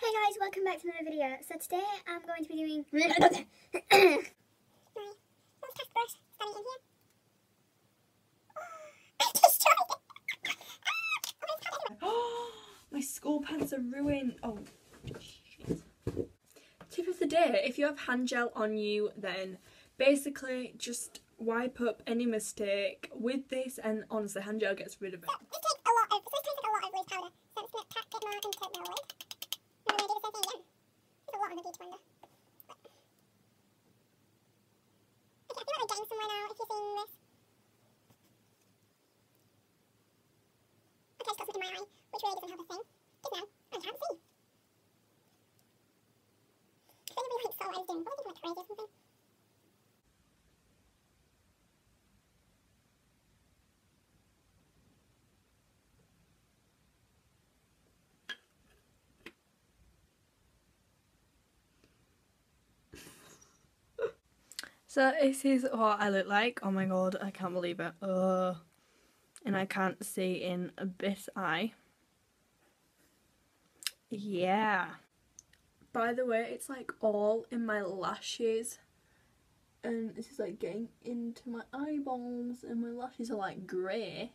Hey guys, welcome back to another video. So today I'm going to be doing My school pants are ruined. Oh, shit. Tip of the day if you have hand gel on you, then basically just wipe up any mistake with this, and honestly, hand gel gets rid of it. This takes a lot of, this takes a lot of loose powder, so it's going to pack it more into the lid. And I'm going to do the same thing again. There's a lot on the beach blender. Okay, I feel like we're getting somewhere now if you're seeing this. Okay, got something in my eye, which really doesn't help a thing. Because now, I can't see. Think everybody saw what I was doing. Think I'm like or something. So this is what I look like. Oh my god, I can't believe it. Ugh. And I can't see in this eye. Yeah. By the way, it's like all in my lashes. And this is like getting into my eyeballs and my lashes are like grey.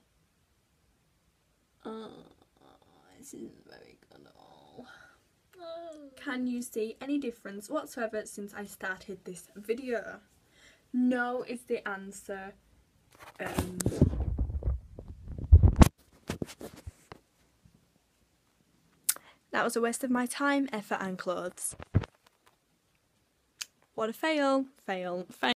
Uh, this isn't very good at all. Can you see any difference whatsoever since I started this video? No is the answer. Um, that was a waste of my time, effort, and clothes. What a fail, fail, fail.